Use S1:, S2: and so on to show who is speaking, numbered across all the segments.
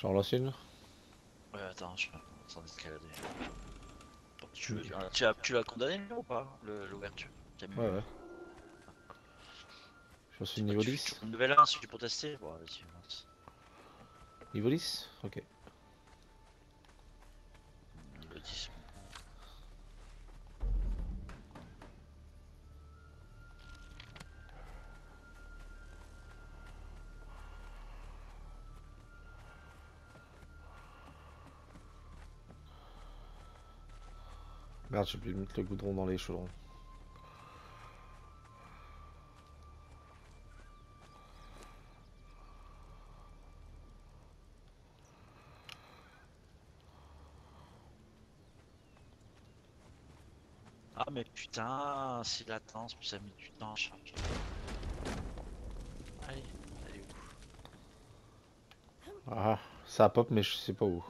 S1: J'en lance une
S2: Ouais, attends, je suis en train d'escalader. Bon, tu, tu as, tu l'as condamné lui, ou pas le- L'ouverture
S1: Ouais, ouais. Je suis niveau
S2: tu-
S1: 10
S2: tu- Une nouvelle 1 si tu peux tester Bon, vas-y, lance.
S1: Niveau 10 Ok. Merde, j'ai oublié de mettre le goudron dans les chaudrons.
S2: Ah, mais putain, si puis ça met du temps à charger. Allez, allez où
S1: Ah, ça pop, mais je sais pas où.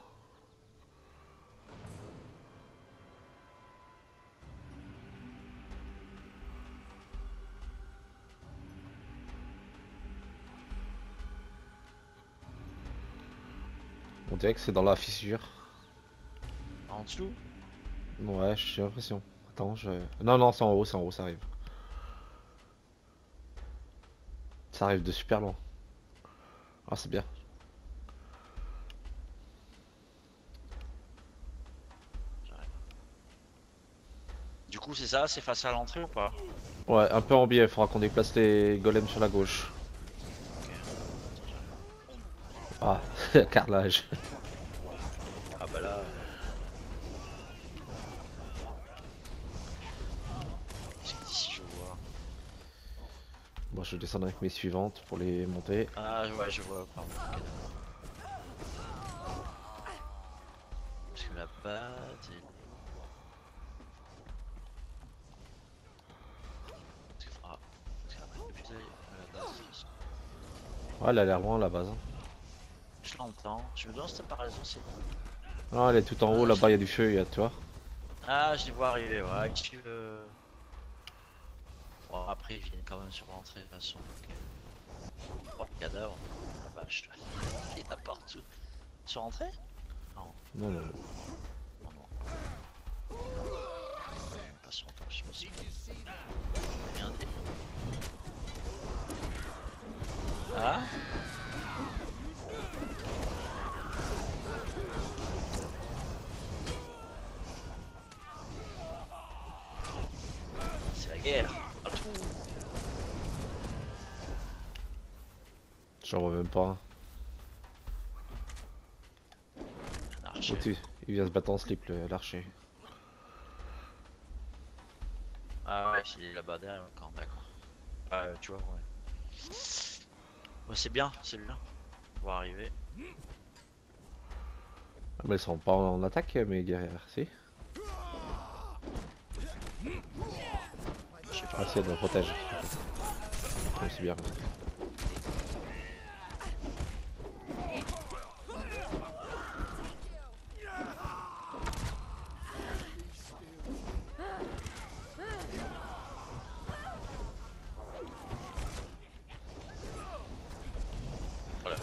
S1: On dirait que c'est dans la fissure.
S2: En dessous?
S1: Ouais, j'ai l'impression. Attends, je... Non, non, c'est en haut, c'est en haut, ça arrive. Ça arrive de super loin. Ah, c'est bien.
S2: Du coup, c'est ça, c'est face à l'entrée ou pas?
S1: Ouais, un peu en biais, il faudra qu'on déplace les golems sur la gauche. Ah, carrelage.
S2: Ah bah là. Parce que d'ici, je vois.
S1: Bon, je descends avec mes suivantes pour les monter.
S2: Ah ouais, je vois. Pardon. Parce que la base...
S1: Ouais, elle a l'air loin la base. Hein.
S2: Je me demande si t'as pas raison, c'est...
S1: Ah, elle est tout en haut, là-bas, il y a du feu, il y a, tu vois.
S2: Ah, je les vois arriver, ouais. Qui le... Bon, après, ils viennent quand même sur l'entrée, de toute façon. donc, euh, Oh, le cadavre. La vache. Il est là partout. Sur l'entrée? Non,
S1: non, non. non,
S2: non. Pas sur l'entrée, je sais pas si... Regardez. Ah C'est la guerre. À tout.
S1: J'en même pas.
S2: Archer.
S1: Oh, Il vient se battre en slip, le- l'archer.
S2: Ah ouais, il est là-bas derrière camp, d'accord. Ah, euh, tu vois, ouais. Ouais, c'est bien, c'est bien. On va arriver.
S1: Ah, mais ils sont pas en attaque, mes guerrières, si
S2: Je sais
S1: Ah, si, elle me protège. C'est bien.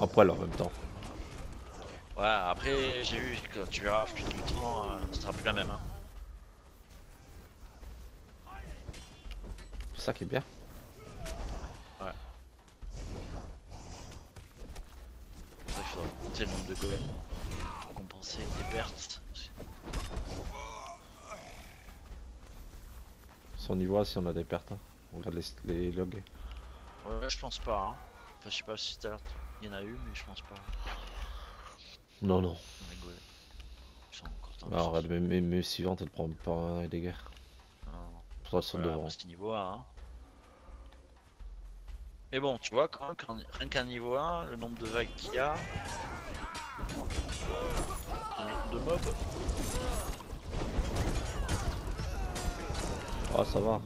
S2: Ouais,
S1: à poil en même temps.
S2: Ouais, après, j'ai vu que tu verras, plus du temps, euh, ce sera plus la même. Hein.
S1: C'est ça qui est bien.
S2: Il faudra compter le nombre de golems pour compenser les pertes.
S1: Son niveau si on a des pertes. hein. On regarde les, les logs.
S2: Ouais, je pense pas. Hein. Enfin, je sais pas si à l'heure il y en a eu, mais je pense pas.
S1: Non, non.
S2: Sens.
S1: regarde, même, même, même suivante, elle prend pas un dégâts.
S2: Non,
S1: Pourtant, elles sont
S2: voilà,
S1: devant.
S2: c'est niveau 1. hein. Mais bon, tu vois, quand même, quand- rien qu'un niveau 1, le nombre de vagues qu'il y a. De mobs.
S1: Ah, ça va.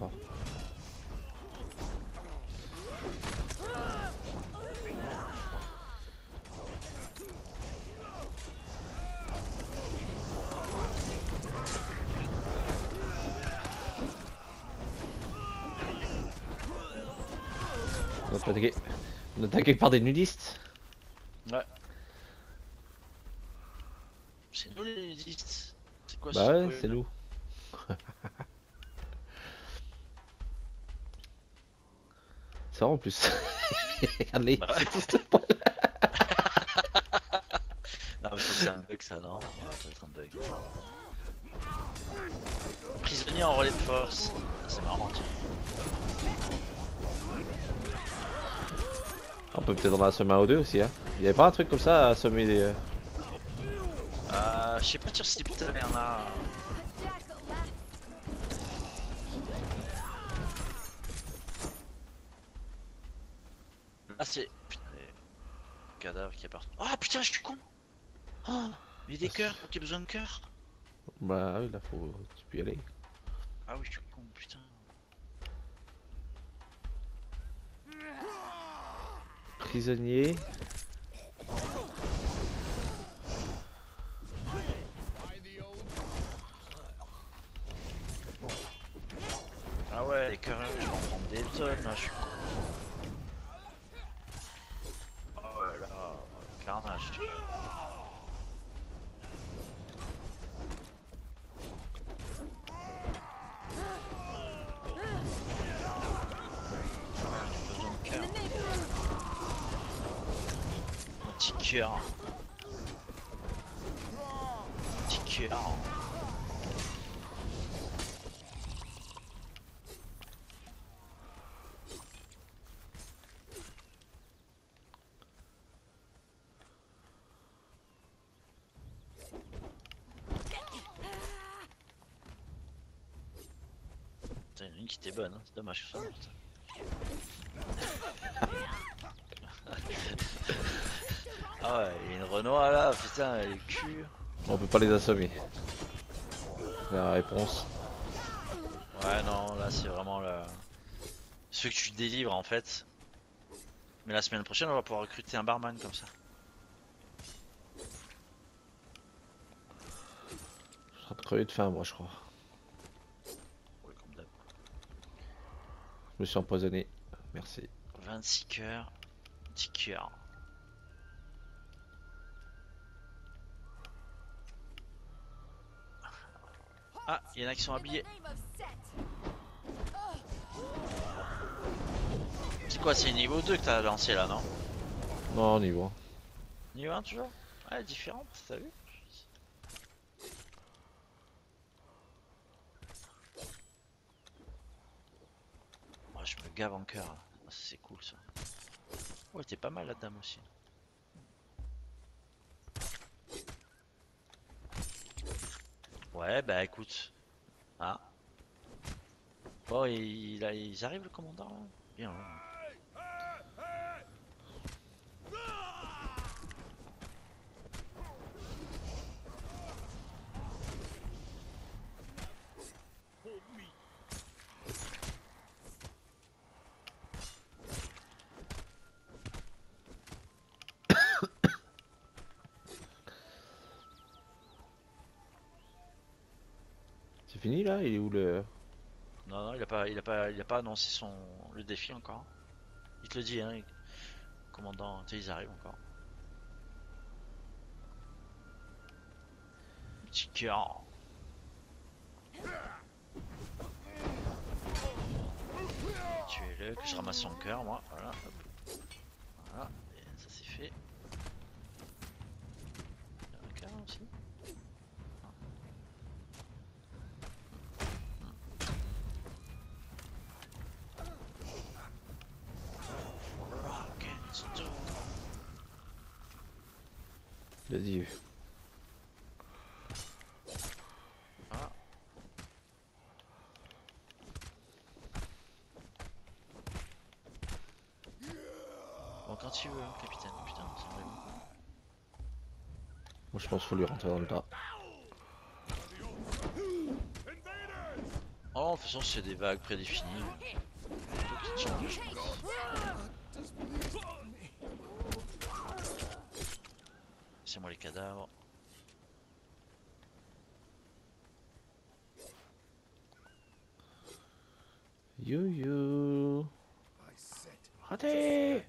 S1: On est attaqué par des nudistes.
S2: Ouais. C'est nous les nudistes. C'est quoi
S1: Bah
S2: ce
S1: ouais, c'est nous. C'est vrai en plus. Regardez.
S2: Bah ouais.
S1: c'est tout ce point.
S2: Non, mais ça, c'est un bug ça, non ça être un bug. Prisonnier en relais de force. C'est marrant, tiens.
S1: On peut peut-être en assommer un ou deux aussi. Hein. Il y avait pas un truc comme ça à assommer des. euh,
S2: Euh, je sais pas dire si y en a. Ah c'est. Putain, les cadavres qui est partout. Ah putain, je suis con Oh Mais des cœurs, faut qu'il y ait besoin de cœurs
S1: Bah oui, là faut. Tu peux y aller.
S2: Ah oui, je suis con, putain.
S1: Prisonnier.
S2: Ah ouais, les cœurs, je vais en prendre des tonnes là, je suis con. Oh ouais, là, carnage. J'ai besoin de cœur. Un petit cœur. Petit cœur. A une qui était bonne, hein. c'est dommage. Ah ouais, il y a une Renoir là, putain, elle est cul.
S1: On peut pas les assommer. La réponse.
S2: Ouais, non, là c'est vraiment la... ceux que tu délivres en fait. Mais la semaine prochaine, on va pouvoir recruter un barman comme ça.
S1: Je serais crevé de faim, moi, je crois.
S2: Ouais, comme d'hab.
S1: Je me suis empoisonné. Merci.
S2: 26 cœurs, 10 cœurs. Ah, il y en a qui sont habillés. C'est quoi, c'est niveau 2 que t'as lancé là, non?
S1: Non, on y va.
S2: Niveau 1 toujours? Ouais, différente, t'as vu? Moi je me gave en cœur. Ah, C'est cool ça. Ouais, t'es pas mal la dame aussi. Ouais, bah écoute. Ah. Bon, il, il arrivent le commandant là? Bien. hein.
S1: Fini là Il est où le.
S2: Non, non, il a pas, il a pas, il a pas annoncé son le défi encore. Il te le dit, hein. Commandant, tu ils arrivent encore. Petit cœur. Tuez-le, que je ramasse son cœur, moi. Voilà. hop. Voilà, Vas-y. Ah. Quand tu veux,
S1: hein,
S2: capitaine. Putain, c'est vraiment.
S1: Moi, je pense qu'il faut lui rentrer dans le tas.
S2: Oh, en façon, c'est des vagues prédéfinies. Je pense. Moi les cadavres.
S1: You you. Raté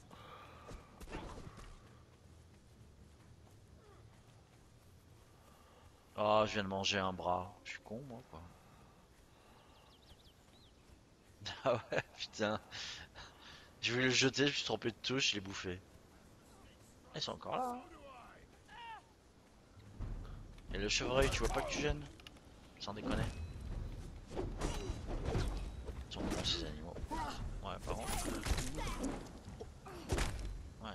S2: Oh, je viens de manger un bras. Je suis con, moi, quoi. Ah ouais, putain. Je voulais le jeter, je me suis trompé de touche, je l'ai bouffé. Ils sont encore là. Et le chevreuil, tu vois pas que tu gênes Sans déconner. Ils sont bons ces animaux. Ouais, par contre. Ouais.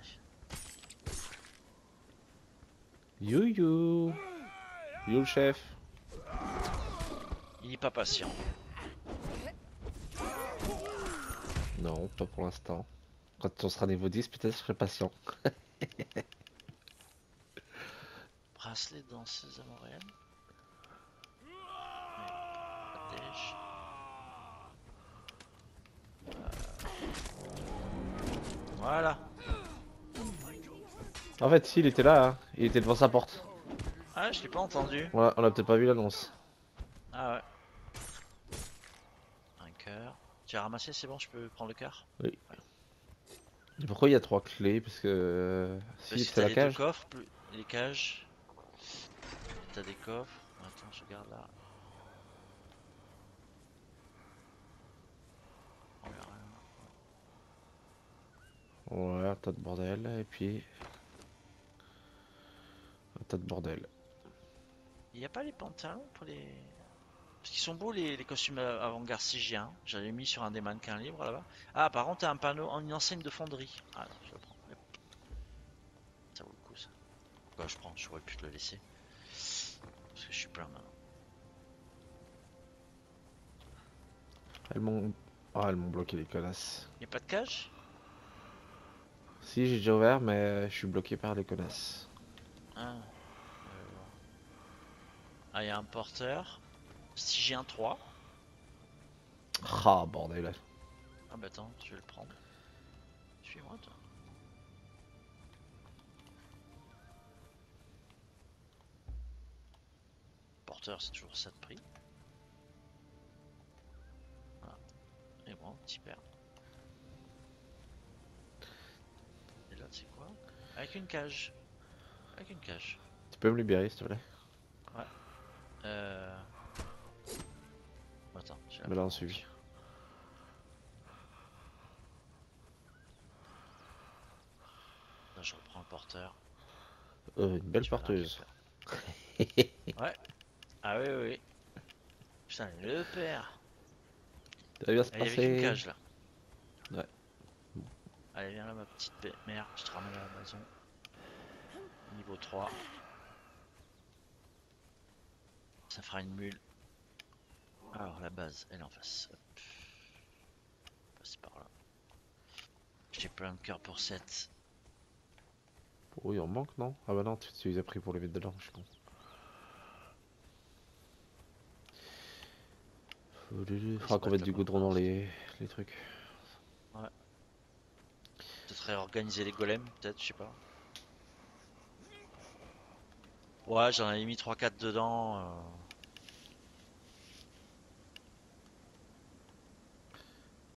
S1: You you. You le chef.
S2: Il est pas patient.
S1: Non, pas pour l'instant. Quand on sera niveau 10, peut-être je serai patient.
S2: Bracelet danseuse à Montréal. Euh, Voilà.
S1: En fait, si, il était là, hein. il était devant sa porte.
S2: Ah, je l'ai pas entendu.
S1: Ouais, on a peut-être pas vu l'annonce.
S2: Ah ouais. Un cœur. Tu as ramassé, c'est bon, je peux prendre le cœur?
S1: Et pourquoi il y a trois clés? Parce que. euh, Si, c'est la
S2: les
S1: cage.
S2: coffres, plus les cages. T'as des coffres. Attends, je regarde là.
S1: Ouais, un tas de bordel, et puis. Un tas de bordel.
S2: Il n'y a pas les pantalons pour les. Parce qu'ils sont beaux les, les costumes avant-garde CG1. J'avais mis sur un des mannequins libres là-bas. Ah, par contre, t'as un panneau en une enseigne de fonderie. Ah non, je le prends. Ça vaut le coup ça. Bah, je prends, j'aurais pu te le laisser. Parce que je suis plein maintenant.
S1: Elles m'ont. Ah, elles m'ont bloqué les connasses.
S2: Y a pas de cage
S1: Si, j'ai déjà ouvert, mais je suis bloqué par les connasses.
S2: Ah. Euh, Ah, y a un porteur. CG1 3.
S1: Ah, bordel.
S2: Ah bah attends, je vais le prendre. Suis-moi toi. Porteur c'est toujours ça de prix. Voilà. Et bon, petit père. Et là c'est quoi? Avec une cage. Avec une cage.
S1: Tu peux me libérer, s'il te plaît?
S2: Euh... Attends, j'ai la prendre.
S1: suivi.
S2: Là, je reprends le porteur.
S1: Euh, une belle porteuse.
S2: ouais. Ah oui, oui. Putain, le père.
S1: Ça va bien se passer.
S2: cage là.
S1: Ouais.
S2: Allez, viens là, ma petite pe- mère. Je te ramène à la maison. Niveau 3. Ça fera une mule. Alors, la base, elle est en face. Hop. Passer par là. J'ai plein de cœurs pour 7.
S1: Oh, il en manque, non? Ah bah non, tu, les as pris pour les mettre dedans, je suis con. Il faudra qu'on mette du goudron dans les, les trucs.
S2: Peut-être réorganiser les golems, peut-être, je sais pas. Ouais, j'en avais mis 3-4 dedans. euh,